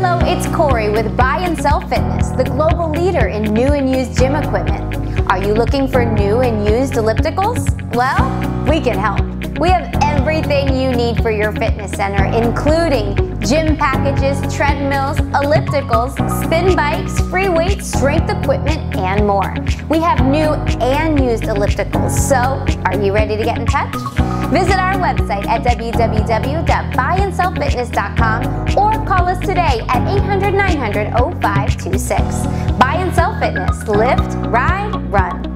Hello, it's Corey with Buy and Sell Fitness, the global leader in new and used gym equipment. Are you looking for new and used ellipticals? Well, we can help. We have everything you need for your fitness center, including gym packages, treadmills, ellipticals, spin bikes, free weights, strength equipment, and more. We have new and used ellipticals, so are you ready to get in touch? Visit our website at www.buyandsellfitness.com or call us today at 800 900 0526. Buy and Sell Fitness. Lift, ride, run.